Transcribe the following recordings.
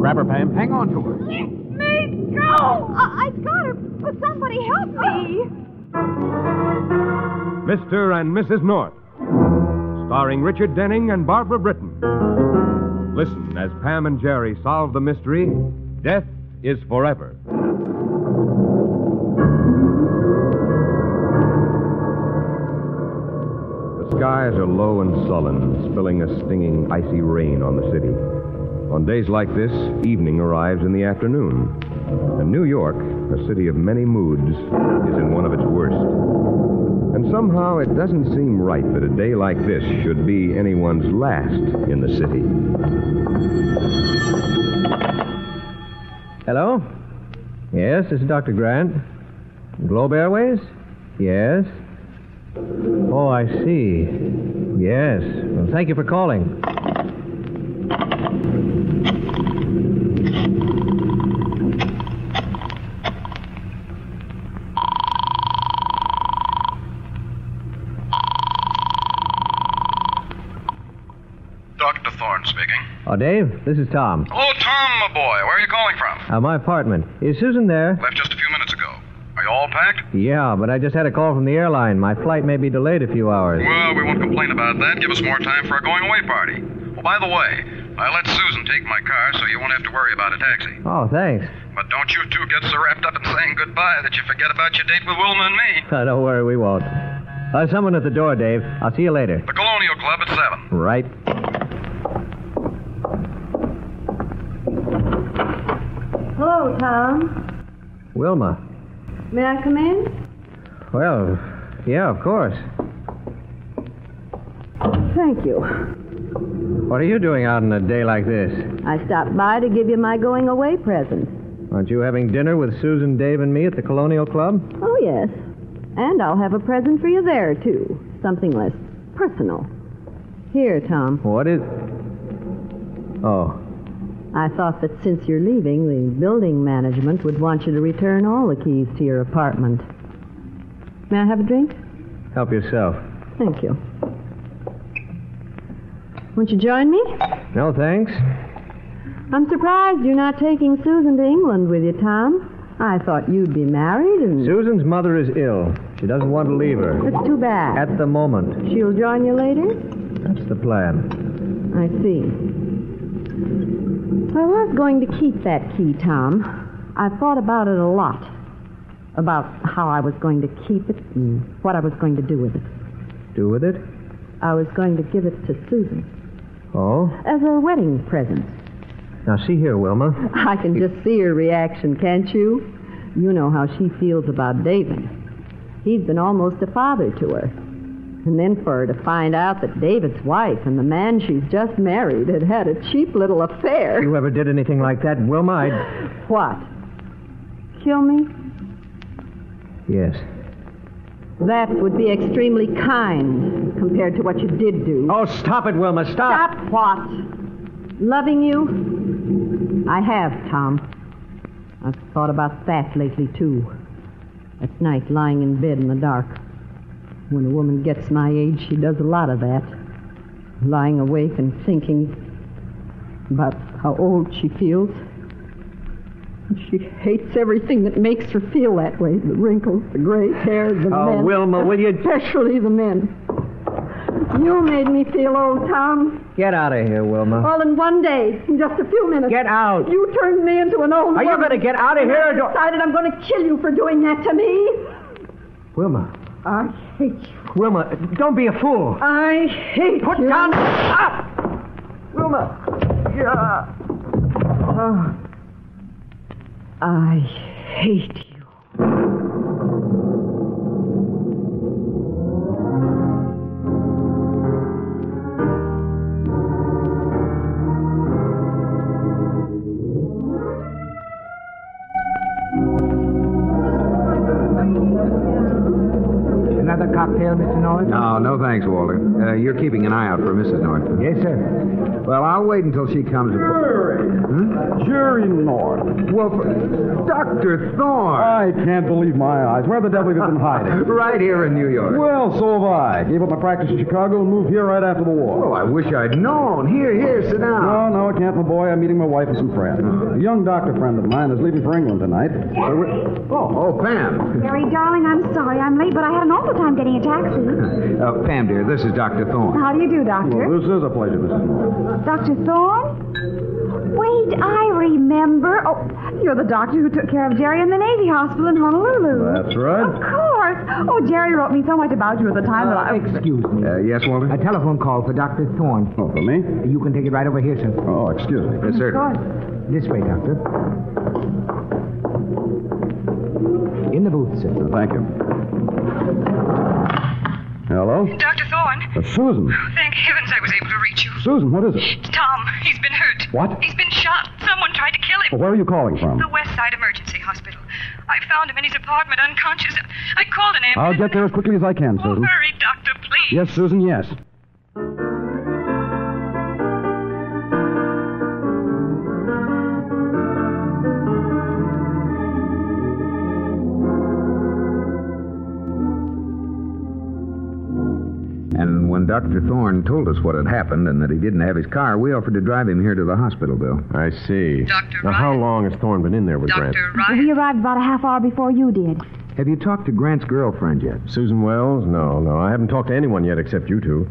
Grab her, Pam. Hang on to her. Let Me go! I- I've got her, uh, but somebody help me! Mr. and Mrs. North, starring Richard Denning and Barbara Britton. Listen as Pam and Jerry solve the mystery Death is Forever. The skies are low and sullen, spilling a stinging, icy rain on the city. On days like this, evening arrives in the afternoon. And New York, a city of many moods, is in one of its worst. And somehow it doesn't seem right that a day like this should be anyone's last in the city. Hello? Yes, this is Dr. Grant. Globe Airways? Yes. Oh, I see. Yes. Well, thank you for calling. Dr. Thorne speaking. Oh, Dave, this is Tom. Oh, Tom, my boy. Where are you calling from? Uh, my apartment. Is Susan there? Left just a few minutes ago. Are you all packed? Yeah, but I just had a call from the airline. My flight may be delayed a few hours. Well, we won't complain about that. Give us more time for a going away party. Well, by the way, I let Susan take my car, so you won't have to worry about a taxi. Oh, thanks. But don't you two get so wrapped up in saying goodbye that you forget about your date with Wilma and me. Uh, don't worry, we won't. Uh, someone at the door, Dave. I'll see you later. The Colonial Club at 7. Right. Hello, Tom. Wilma. May I come in? Well, yeah, of course. Thank you. What are you doing out on a day like this? I stopped by to give you my going away present. Aren't you having dinner with Susan, Dave, and me at the Colonial Club? Oh, yes. And I'll have a present for you there, too. Something less personal. Here, Tom. What is. Oh, I thought that since you're leaving, the building management would want you to return all the keys to your apartment. May I have a drink? help yourself. Thank you. Won't you join me? No, thanks. I'm surprised you're not taking Susan to England with you, Tom. I thought you'd be married and. Susan's mother is ill. She doesn't want to leave her. It's too bad. At the moment. She'll join you later? That's the plan. I see. I was going to keep that key, Tom. I thought about it a lot. About how I was going to keep it and what I was going to do with it. Do with it? I was going to give it to Susan Oh? as a wedding present. Now, see here, Wilma. I can just see her reaction, can't you? You know how she feels about David. He's been almost a father to her. And then for her to find out that David's wife and the man she's just married had had a cheap little affair. You ever did anything like that, Wilma, I'd. What? Kill me? Yes. That would be extremely kind compared to what you did do. Oh, stop it, Wilma. Stop. Stop what? Loving you? I have, Tom. I've thought about that lately, too. At night, lying in bed in the dark. When a woman gets my age, she does a lot of that. Lying awake and thinking about how old she feels. She hates everything that makes her feel that way. The wrinkles, the gray hair, the Oh, men. Wilma, will you- Especially the men. You made me feel old, Tom. Get out of here, Wilma. All in one day, in just a few minutes. Get out. You turned me into an old Are you woman. going to get out of here I decided I'm going to kill you for doing that to me. Wilma. I hate you. Wilma, don't be a fool. I hate Put you. down. Stop! Wilma. Yeah. Oh. I hate you. Another Mr. North? North? No, no thanks, Walter. Uh, you're keeping an eye out for Mrs. North. Yes, sir. Well, I'll wait until she comes. Jerry! Jerry North. Well, for... Dr. Thorne! I can't believe my eyes. Where the devil have you been hiding? right here in New York. Well, so have I. Gave up my practice in Chicago and moved here right after the war. Well, I wish I'd known. Here, here, sit down. No, no, I can't, my boy. I'm meeting my wife and some friends. A young doctor friend of mine is leaving for England tonight. So Oh, oh, Pam. Jerry, darling, I'm sorry I'm late, but I had an awful time getting a taxi. Uh, Pam, dear, this is Dr. Thorne. How do you do, Doctor? Well, this is a pleasure, Mrs. North. Dr. Thorne? Wait, I remember. Oh, you're the doctor who took care of Jerry in the Navy Hospital in Honolulu. That's right. Of course. Oh, Jerry wrote me so much about you at the time that I. Excuse me. Uh, yes, Walter? A telephone call for Dr. Thorne. Oh, for me? You can take it right over here, sir. Oh, excuse me. Yes, sir. Of course. This way, Doctor. In the booth, sir. Thank you. Hello? Dr. Thorne, Uh, Susan. thank heavens I was able to reach you. Susan, what is it? It's Tom. He's been hurt. What? He's been shot. Someone tried to kill him. Well, where are you calling from? The West Side Emergency Hospital. I found him in his apartment unconscious. I called an ambulance. I'll get there as quickly as I can, Oh, Susan. hurry, doctor, please. Yes, Susan, yes. Dr. Thorne told us what had happened and that he didn't have his car, we offered to drive him here to the hospital, Bill. I see. Dr. Now, how long has Thorne been in there with Grant? Dr. Well, Ryan. he arrived about a half hour before you did. Have you talked to Grant's girlfriend yet? Susan Wells? No, no. I haven't talked to anyone yet except you two.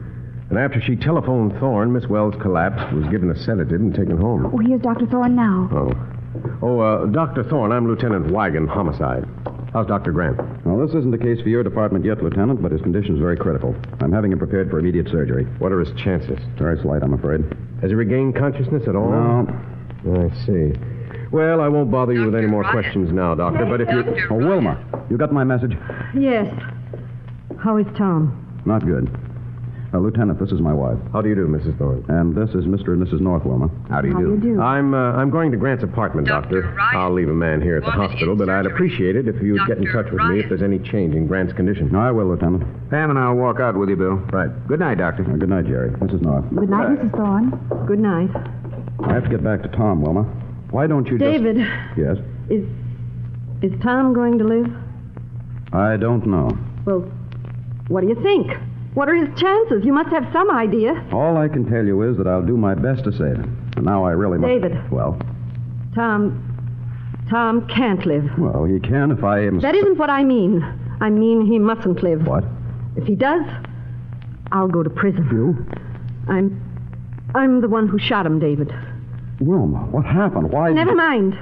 And after she telephoned Thorne, Miss Wells collapsed, was given a sedative, and taken home. Oh, here's Dr. Thorne now. Oh. Oh, uh, Dr. Thorne, I'm Lieutenant Weigand, homicide. How's Dr. Grant? Well, this isn't a case for your department yet, Lieutenant, but his condition is very critical. I'm having him prepared for immediate surgery. What are his chances? Very slight, I'm afraid. Has he regained consciousness at all? No. I see. Well, I won't bother you with any more Ryan. questions now, Doctor, but if you. Oh, Wilma, you got my message? Yes. How is Tom? Not good. Uh, Lieutenant, this is my wife. How do you do, Mrs. Thorne? And this is Mr. and Mrs. North, Wilma. How do you How do? do you do? I'm uh, I'm going to Grant's apartment, Dr. Doctor. Ryan I'll leave a man here at the hospital, but I'd appreciate it if you would get in touch with me if there's any change in Grant's condition. No, I will, Lieutenant. Pam and I'll walk out with you, Bill. Right. Good night, Doctor. Uh, good night, Jerry. Mrs. North. Good night, Mrs. Thorne. Good night. I have to get back to Tom, Wilma. Why don't you just... David, Yes? is is Tom going to live? I don't know. Well, what do you think? What are his chances? You must have some idea. All I can tell you is that I'll do my best to save him. And now I really must... David. Well, Tom Tom can't live. well, he can if I am... That isn't what I mean. I mean he mustn't live. What? If he does, I'll go to prison. You? I'm I'm the one who shot him, David. Wilma, what happened? Why... Never mind.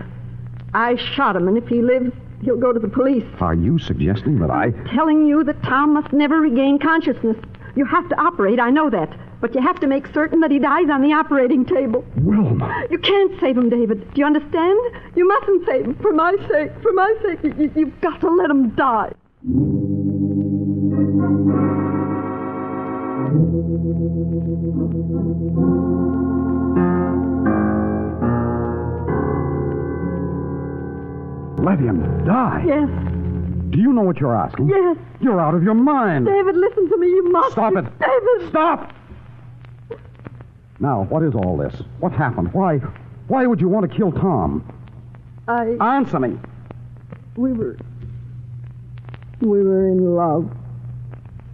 I shot him, and if he lives, he'll go to the police. Are you suggesting that I... Telling you that Tom must never regain consciousness. You have to operate, I know that. But you have to make certain that he dies on the operating table. Wilma! You can't save him, David. Do you understand? You mustn't save him. For my sake, for my sake, you- you've got to let him die. Let him die? Yes, Do you know what you're asking? yes. You're out of your mind. David, listen to me. You must. Stop it. David. Stop! Now, what is all this? What happened? Why... Why would you want to kill Tom? I. Answer me. We were. We were in love.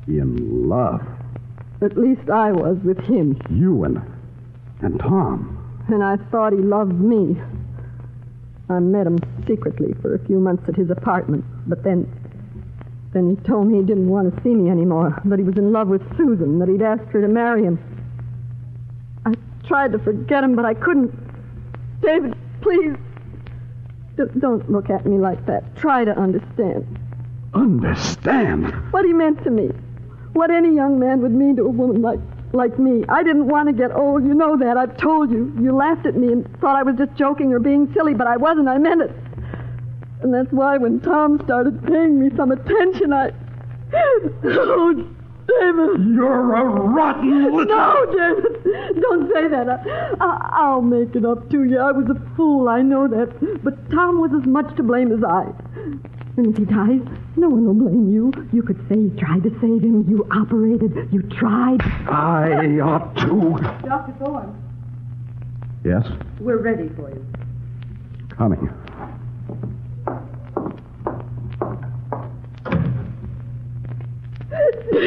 In love. At least I was with him. You and... and Tom. And I thought he loved me. I met him secretly for a few months at his apartment. But then. Then he told me he didn't want to see me anymore. That he was in love with Susan. That he'd asked her to marry him. I tried to forget him, but I couldn't. David, please. D- don't look at me like that. Try to understand. Understand? What he meant to me. What any young man would mean to a woman like like me. I didn't want to get old. You know that. I've told you. You laughed at me and thought I was just joking or being silly, but I wasn't. I meant it. And that's why when Tom started paying me some attention, I. Oh, David. You're a rotten little... No, David. Don't say that. I, I, I'll make it up to you. I was a fool. I know that. But Tom was as much to blame as I. And if he dies, no one will blame you. You could say you tried to save him. You operated. You tried. I ought to. Dr. Thorne, Yes, we're ready for you. coming. I'll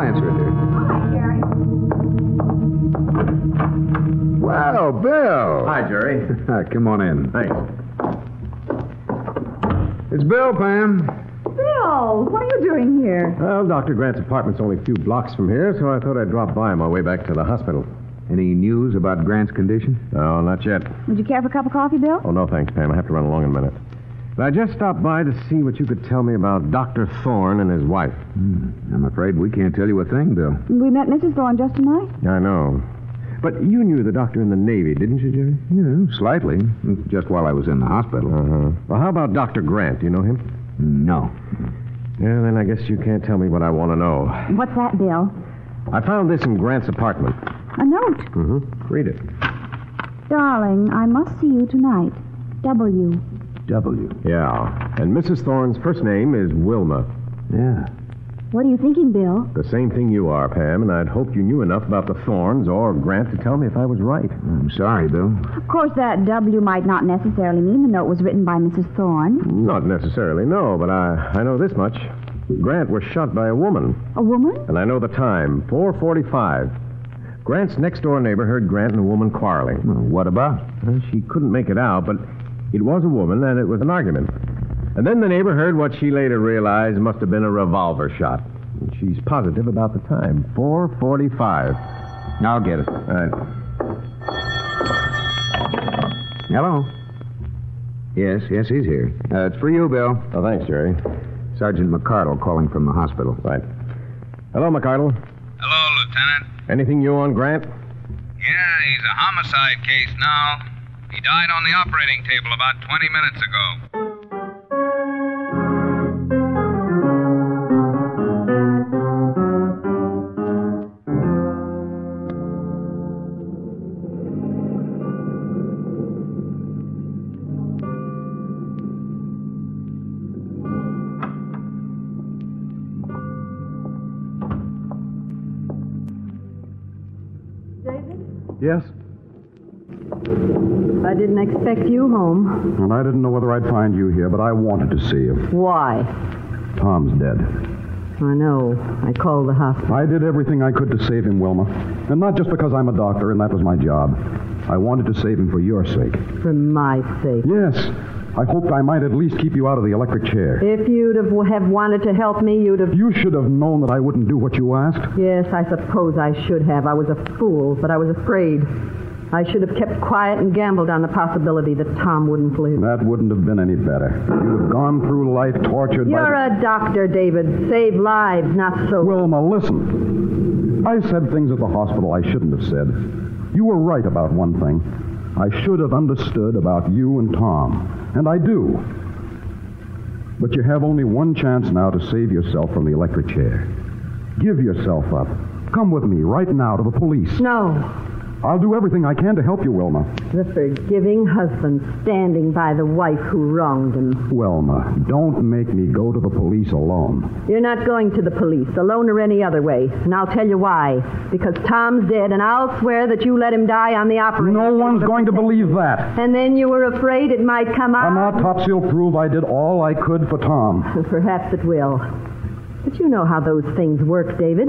answer it, dear. Hi, Jerry. Well, Bill. Hi, Jerry. Come on in. Thanks. It's Bill, Pam. Bill, what are you doing here? Well, Dr. Grant's apartment's only a few blocks from here, so I thought I'd drop by on my way back to the hospital. Any news about Grant's condition? No, not yet. Would you care for a cup of coffee, Bill? Oh, no, thanks, Pam. I have to run along in a minute. But I just stopped by to see what you could tell me about Dr. Thorne and his wife. Hmm. I'm afraid we can't tell you a thing, Bill. We met Mrs. Thorne just tonight. I know. But you knew the doctor in the Navy, didn't you, Jerry? Yeah, slightly. Just while I was in the hospital. Uh-huh. Well, how about Dr. Grant? Do you know him? No. Yeah, then I guess you can't tell me what I want to know. What's that, Bill? I found this in Grant's apartment. A note. Mm-hmm. Read it. Darling, I must see you tonight. W. W. Yeah. And Mrs. Thorne's first name is Wilma. Yeah. What are you thinking, Bill? The same thing you are, Pam, and I'd hoped you knew enough about the Thornes or Grant to tell me if I was right. I'm sorry, Bill. Of course, that W might not necessarily mean the note was written by Mrs. Thorne. Not necessarily, no, but I, I know this much. Grant was shot by a woman, A woman? and I know the time, 445. Grant's next-door neighbor heard Grant and a woman quarreling. Well, what about? Well, she couldn't make it out, but it was a woman, and it was an argument. And then the neighbor heard what she later realized must have been a revolver shot. And she's positive about the time, 445. I'll get it. All right. Hello? Yes, yes, he's here. Uh, it's for you, Bill. Oh, thanks, Jerry. Sergeant McCardle calling from the hospital. Right. Hello, McCardle. Hello, Lieutenant. Anything new on Grant? Yeah, he's a homicide case now. He died on the operating table about 20 minutes ago. I didn't expect you home. And I didn't know whether I'd find you here, but I wanted to see you. Why? Tom's dead. I know. I called the hospital. I did everything I could to save him, Wilma. And not just because I'm a doctor and that was my job. I wanted to save him for your sake. For my sake. Yes. I hoped I might at least keep you out of the electric chair. If you'd have, have wanted to help me, you'd have. You should have known that I wouldn't do what you asked. Yes, I suppose I should have. I was a fool, but I was afraid. I should have kept quiet and gambled on the possibility that Tom wouldn't live. That wouldn't have been any better. You'd have gone through life tortured You're by. a doctor, David. Save lives, not so. Wilma, listen. I said things at the hospital I shouldn't have said. You were right about one thing. I should have understood about you and Tom. And I do. But you have only one chance now to save yourself from the electric chair. Give yourself up. Come with me right now to the police. No. I'll do everything I can to help you, Wilma. The forgiving husband standing by the wife who wronged him. Wilma, don't make me go to the police alone. You're not going to the police, alone or any other way. And I'll tell you why. Because Tom's dead, and I'll swear that you let him die on the operating No one's going to believe that. And then you were afraid it might come out. An autopsy will prove I did all I could for Tom. Perhaps it will. But you know how those things work, David.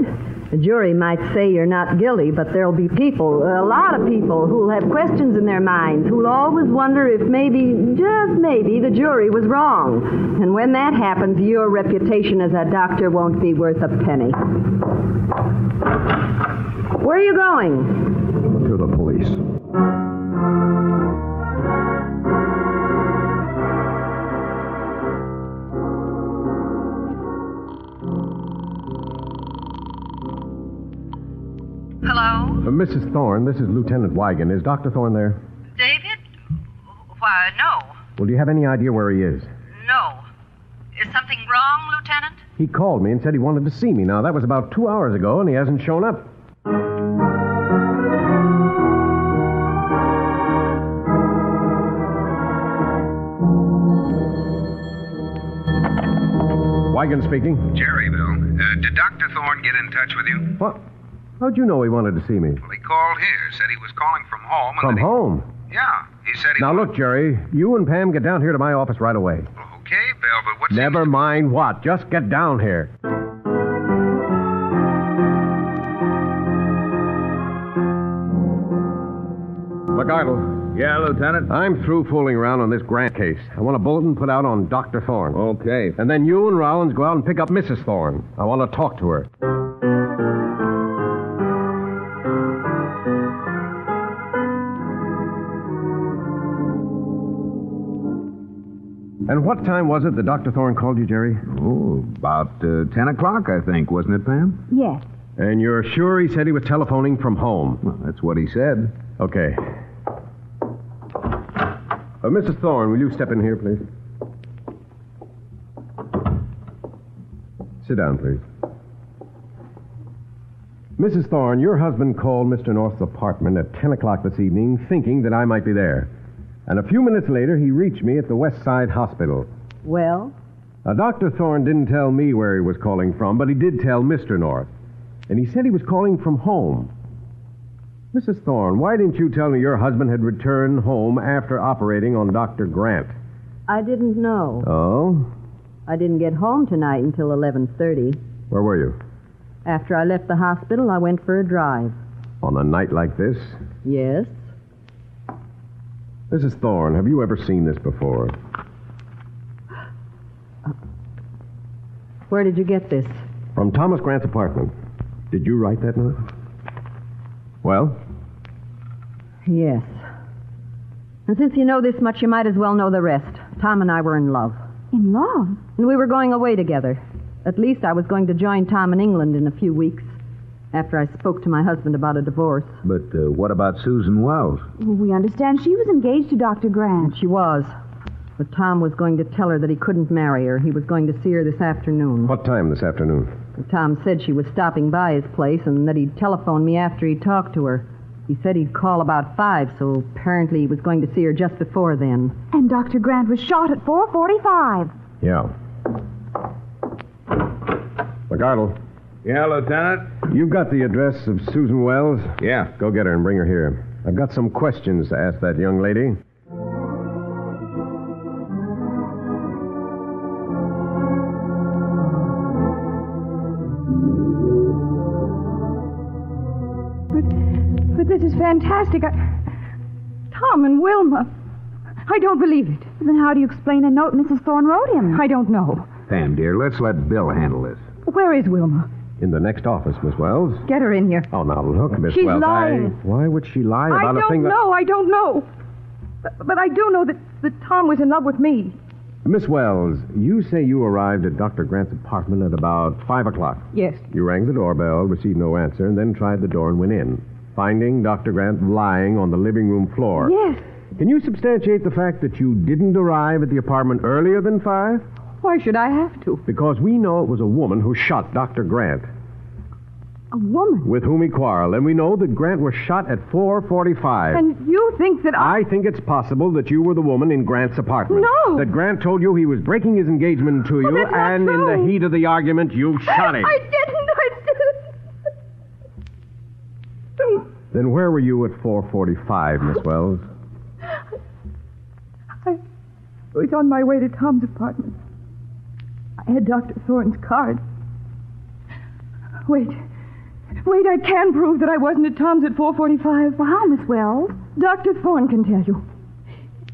The jury might say you're not guilty, but there'll be people, a lot of people, who'll have questions in their minds, who'll always wonder if maybe, just maybe, the jury was wrong. And when that happens, your reputation as a doctor won't be worth a penny. Where are you going? To the police. Uh, Mrs. Thorne, this is Lieutenant Weigand. Is Dr. Thorne there? David? Why, no. Well, do you have any idea where he is? No. Is something wrong, Lieutenant? He called me and said he wanted to see me. Now, that was about two hours ago, and he hasn't shown up. Weigand speaking. Jerry, Bill. Uh, did Dr. Thorne get in touch with you? What? How'd you know he wanted to see me? Well, he called here. Said he was calling from home. And From he- home. Yeah. He said he. Now, look, Jerry, you and Pam get down here to my office right away. Okay, Bill, but what's. Never mind what. Just get down here. McArdle. Yeah, Lieutenant? I'm through fooling around on this Grant case. I want a bulletin put out on Dr. Thorne. Okay. And then you and Rollins go out and pick up Mrs. Thorne. I want to talk to her. And what time was it that Dr. Thorne called you, Jerry? Oh, about uh, 10 o'clock, I think, wasn't it, Pam? Yes. And you're sure he said he was telephoning from home? Well, that's what he said. Okay. Uh, Mrs. Thorne, will you step in here, please? Sit down, please. Mrs. Thorne, your husband called Mr. North's apartment at 10 o'clock this evening, thinking that I might be there. And a few minutes later, he reached me at the West Side Hospital. Well, Now, Dr. Thorne didn't tell me where he was calling from, but he did tell Mr. North. And he said he was calling from home. Mrs. Thorne, why didn't you tell me your husband had returned home after operating on Dr. Grant? I didn't know. Oh? I didn't get home tonight until 11:30. Where were you? After I left the hospital, I went for a drive. On a night like this? Yes. Mrs. Thorne, have you ever seen this before? Where did you get this? From Thomas Grant's apartment. Did you write that note? Well? Yes. And since you know this much, you might as well know the rest. Tom and I were in love. In love? And we were going away together. At least I was going to join Tom in England in a few weeks after I spoke to my husband about a divorce. But uh, what about Susan Wells? We understand she was engaged to Dr. Grant. She was. But Tom was going to tell her that he couldn't marry her. He was going to see her this afternoon. What time this afternoon? Tom said she was stopping by his place and that he'd telephone me after he talked to her. He said he'd call about five, so apparently he was going to see her just before then. And Dr. Grant was shot at 445. Yeah. McArdle, Yeah, Lieutenant? you've got the address of Susan Wells? Yeah. Go get her and bring her here. I've got some questions to ask that young lady. But, but this is fantastic. I... Tom and Wilma. I don't believe it. Then how do you explain the note Mrs. Thorne wrote him? I don't know. Pam, dear, let's let Bill handle this. Where is Wilma? In the next office, Miss Wells. Get her in here. Oh, now look, Miss She's Wells. lying. I... Why would she lie about a thing? I don't thing that. know. I don't know. But, but I do know that, that Tom was in love with me. Miss Wells, you say you arrived at Dr. Grant's apartment at about five o'clock. Yes. You rang the doorbell, received no answer, and then tried the door and went in, finding Dr. Grant lying on the living room floor. Yes. Can you substantiate the fact that you didn't arrive at the apartment earlier than five? Why should I have to? Because we know it was a woman who shot Dr. Grant, A woman. with whom he quarreled, and we know that Grant was shot at 4:45. And you think that I. I think it's possible that you were the woman in Grant's apartment. No. That Grant told you he was breaking his engagement to you, that's not and in the heat of the argument, you shot him. I didn't. I didn't. Then where were you at 4:45, Miss Wells? I was on my way to Tom's apartment. I had Dr. Thorne's card. Wait. Wait, I can prove that I wasn't at Tom's at 445. Well, how, Miss Wells? Dr. Thorne can tell you.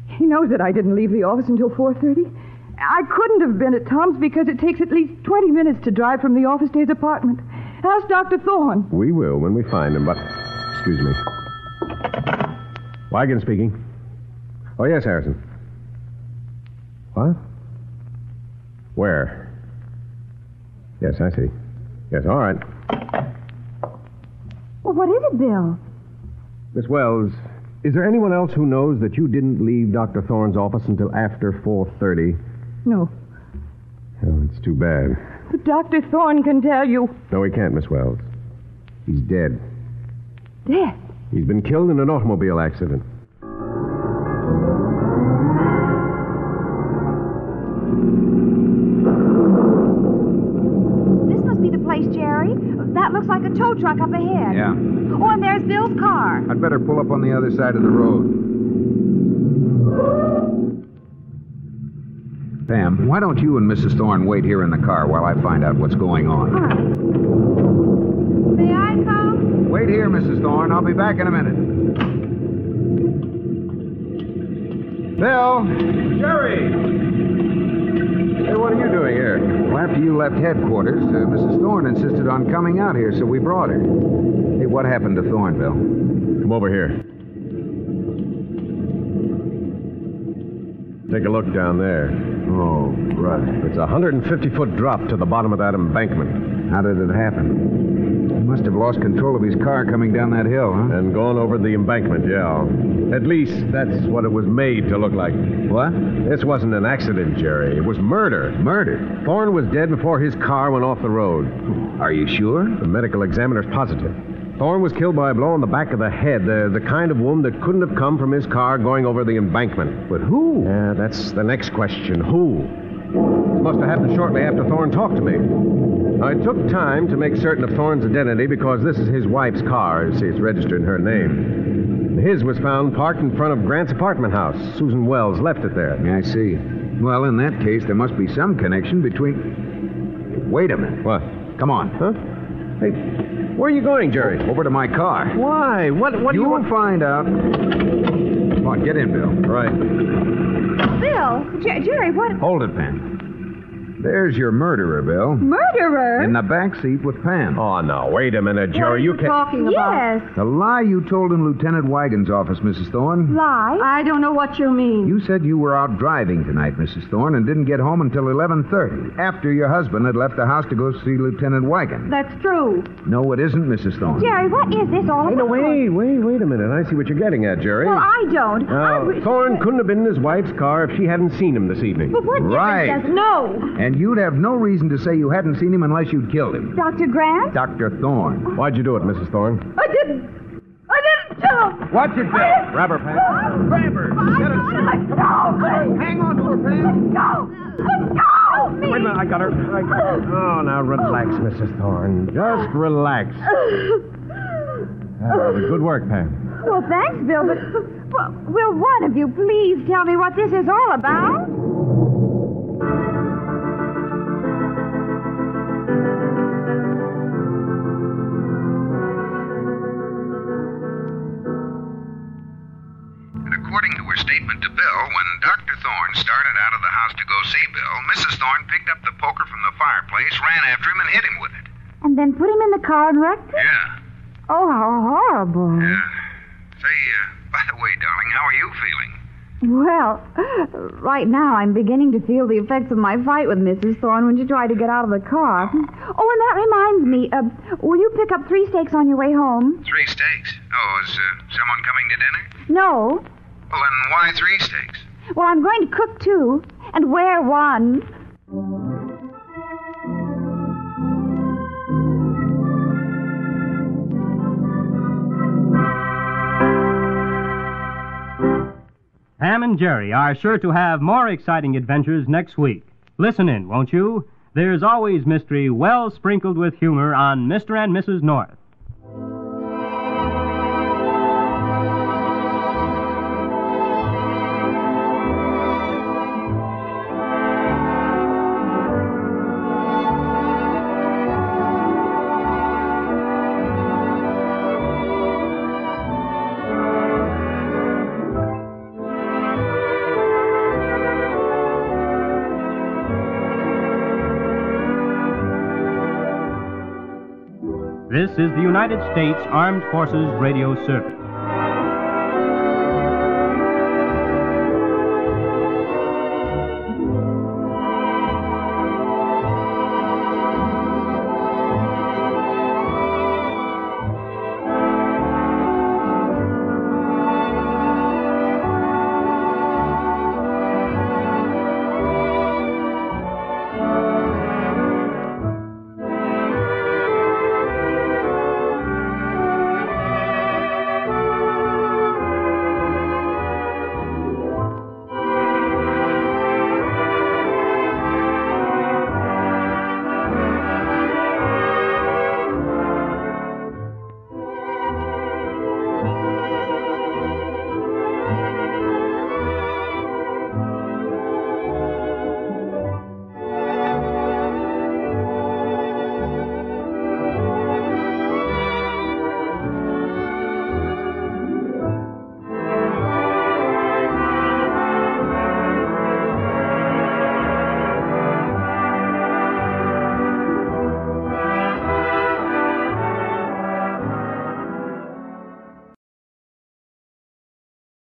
He knows that I didn't leave the office until 4.30. I couldn't have been at Tom's because it takes at least 20 minutes to drive from the office to his apartment. Ask Dr. Thorne. We will when we find him, but. Excuse me. Weigand speaking. Oh, yes, Harrison. What? Where? Yes, I see. Yes, all right. Well, what is it, Bill? Miss Wells, Is there anyone else who knows that you didn't leave Dr. Thorne's office until after 4.30? No. Oh, it's too bad. But Dr. Thorne can tell you. No, he can't, Miss Wells. He's dead. Dead? He's been killed in an automobile accident. That looks like a tow truck up ahead. Yeah. Oh, and there's Bill's car. I'd better pull up on the other side of the road. Pam, why don't you and Mrs. Thorne wait here in the car while I find out what's going on? May I come? Wait here, Mrs. Thorne. I'll be back in a minute. Bill! Jerry! Hey, what are you doing here? Well, after you left headquarters, uh, Mrs. Thorne insisted on coming out here, so we brought her. Hey, what happened to Thorne, Bill? Come over here. Take a look down there. Oh, right. It's a 150 foot drop to the bottom of that embankment. How did it happen? He must have lost control of his car coming down that hill, huh? And gone over the embankment, yeah. At least that's what it was made to look like. What? This wasn't an accident, Jerry. It was murder. Murder? Thorne was dead before his car went off the road. Are you sure? The medical examiner's positive. Thorne was killed by a blow on the back of the head, the, the kind of wound that couldn't have come from his car going over the embankment. But who? Yeah, that's the next question. Who? It must have happened shortly after Thorne talked to me. I took time to make certain of Thorne's identity because this is his wife's car. You see, it's registered in her name. His was found parked in front of Grant's apartment house. Susan Wells left it there. I see. Well, in that case, there must be some connection between. Wait a minute. What? Come on. Huh? Hey, where are you going, Jerry? Over to my car. Why? What? What do you You'll want? find out. Come on, get in, Bill. Right. Bill, Jer- Jerry, what? Hold it, Pam. There's your murderer, Bill. Murderer? In the back seat with Pam. Oh, no. Wait a minute, Jerry. You can't. talking about? Yes. The lie you told in Lieutenant Weigand's office, Mrs. Thorne. Lie? I don't know what you mean. You said you were out driving tonight, Mrs. Thorne, and didn't get home until 11.30, after your husband had left the house to go see Lieutenant Wagon. That's true. No, it isn't, Mrs. Thorne. Jerry, what is this all about? no, wait, wait, wait a minute. I see what you're getting at, Jerry. Well, I don't. Uh, I Now, re- Thorne couldn't have been in his wife's car if she hadn't seen him this evening. But what Right. difference does... No. And you'd have no reason to say you hadn't seen him unless you'd killed him. Dr. Grant? Dr. Thorne. Why'd you do it, Mrs. Thorne? I didn't. I didn't kill him. Watch it, Bill. Grab her, Pam. Grab her. Get her. Let go. Hang on to her, Pam. Let go. Let go. Me. Wait a minute, I got her. I got her. Oh, now relax, Mrs. Thorne. Just relax. Ah, good work, Pam. Well, thanks, Bill, but... Well, will one of you please tell me what this is all about? According to her statement to Bill, when Dr. Thorne started out of the house to go see Bill, Mrs. Thorne picked up the poker from the fireplace, ran after him, and hit him with it. And then put him in the car and wrecked it? Yeah. Oh, how horrible. Yeah. Say, uh, by the way, darling, how are you feeling? Well, right now I'm beginning to feel the effects of my fight with Mrs. Thorne when she tried to get out of the car. Oh, and that reminds me, uh, will you pick up three steaks on your way home? Three steaks. Oh, is uh, someone coming to dinner? No. Well, then why three steaks? Well, I'm going to cook two and wear one. Pam and Jerry are sure to have more exciting adventures next week. Listen in, won't you? There's always mystery well sprinkled with humor on Mr. and Mrs. North. This is the United States Armed Forces Radio Service.